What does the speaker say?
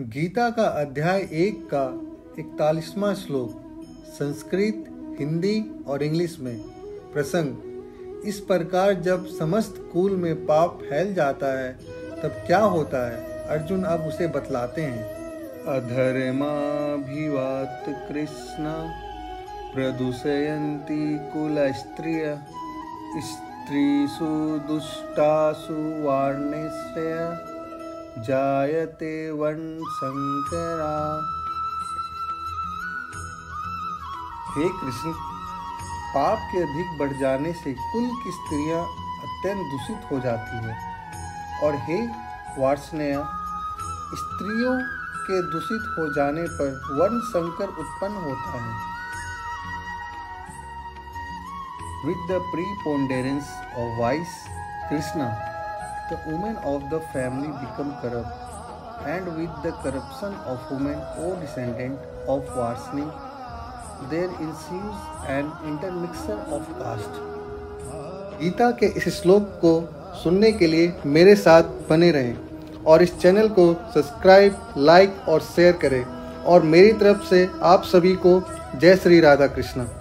गीता का अध्याय एक का इकतालीसवां श्लोक, संस्कृत, हिंदी और इंग्लिश में प्रसंग। इस प्रकार जब समस्त कुल में पाप फैल जाता है, तब क्या होता है? अर्जुन अब उसे बतलाते हैं। अधर्माभिवात कृष्ण प्रदूषयंती कुल स्त्रिय स्त्रीसु दुष्टासु वार्णेश्रय। जायते वन शंकरा। हे कृष्ण, पाप के अधिक बढ़ जाने से कुल की स्त्रियाँ अत्यंत दूषित हो जाती है। और हे वार्षणेय स्त्रियों के दूषित हो जाने पर वन संकर उत्पन्न होता है। With the preponderance of vice, krishna the women of the family become corrupt, and with the corruption of women, O descendant of Varsni, there ensues an intermixture of caste. Gita के इस श्लोक को सुनने के लिए मेरे साथ बने रहें और इस चैनल को सब्सक्राइब लाइक और शेयर करें और मेरी तरफ़ से आप सभी को जय श्री राधा कृष्णा